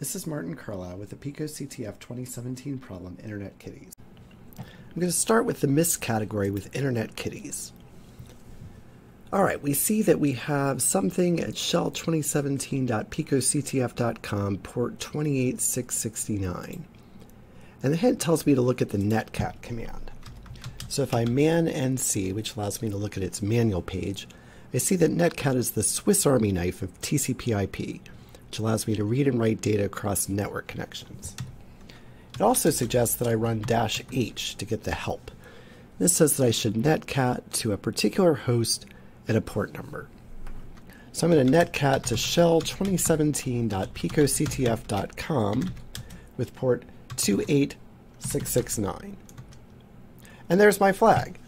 This is Martin Carlisle with the Pico CTF 2017 problem Internet Kitties. I'm going to start with the misc category with Internet Kitties. Alright, we see that we have something at shell2017.picoctf.com port 28669. And the hint tells me to look at the netcat command. So if I man nc, which allows me to look at its manual page, I see that netcat is the Swiss Army knife of TCP IP, which allows me to read and write data across network connections. It also suggests that I run dash h to get the help. This says that I should netcat to a particular host at a port number. So I'm going to netcat to shell2017.picoctf.com with port 28669. And there's my flag.